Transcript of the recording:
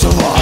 So survive